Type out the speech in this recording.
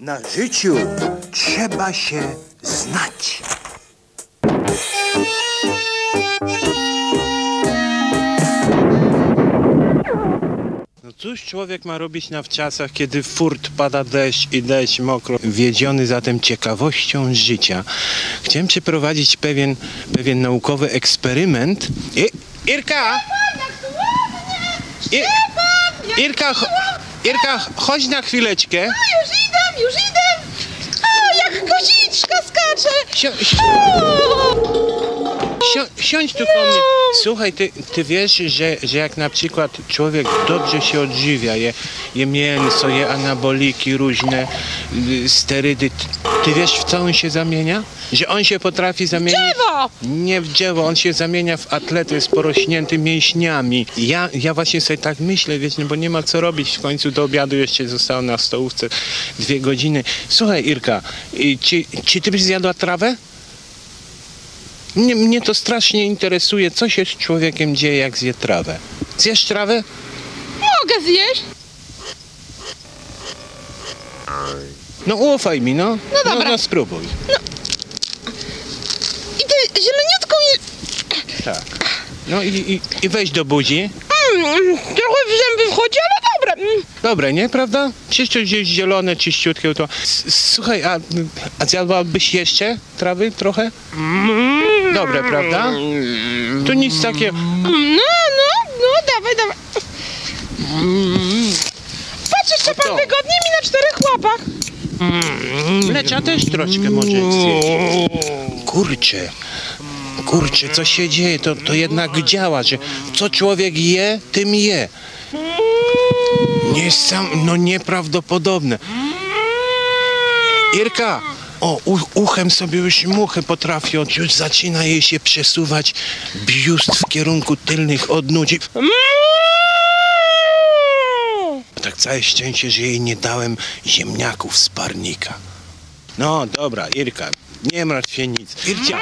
Na życiu trzeba się znać. No cóż człowiek ma robić na wczasach, kiedy furt pada deszcz i deszcz mokro? Wiedziony zatem ciekawością życia, chciałem przeprowadzić pewien, pewien naukowy eksperyment. I, Irka! Ir, Irka, Irka, chodź na chwileczkę. Już idę, już idę! O, jak koziczka skacze! Si- si- Si- siądź tu po mnie. Słuchaj, ty, ty wiesz, że, że jak na przykład człowiek dobrze się odżywia, je, je mięso, je anaboliki różne, y, sterydy, ty, wiesz w co on się zamienia? Że on się potrafi zamienić... Drzewo! Nie w dzieło, on się zamienia w atletę z porośnięty mięśniami. Ja, ja właśnie sobie tak myślę, wiecie, bo nie ma co robić. W końcu do obiadu jeszcze zostało na stołówce dwie godziny. Słuchaj Irka, czy, czy ty byś zjadła trawę? Mnie, mnie to strasznie interesuje, co się z człowiekiem dzieje, jak zje trawę. Zjesz trawę? Mogę zjeść? No ufaj mi, no. No dobra. No, no spróbuj. I ty zieloniutką je... Tak. No i, i, i weź do buzi. Mm, trochę w zęby wchodzi, ale dobre. Mm. Dobre, nie? Prawda? Czysto gdzieś zielone, czyściutkie to. S- Słuchaj, a, a zjadłabyś jeszcze trawy trochę? Dobre, prawda? To nic takie... Mm, No, no, no, dawaj, dawaj. Patrz, jeszcze pan to. wygodnie mi na czterech łapach. Mlecza też troszkę może zjeść. Kurczę. Kurczę, co się dzieje? To, to jednak działa, że co człowiek je, tym je. Nie sam, no nieprawdopodobne. Irka! O, u, uchem sobie już muchy potrafi, od- już zaczyna jej się przesuwać biust w kierunku tylnych odnóg. Całe szczęście, że jej nie dałem ziemniaków z parnika. No dobra, Irka, nie martw się nic. Ircia,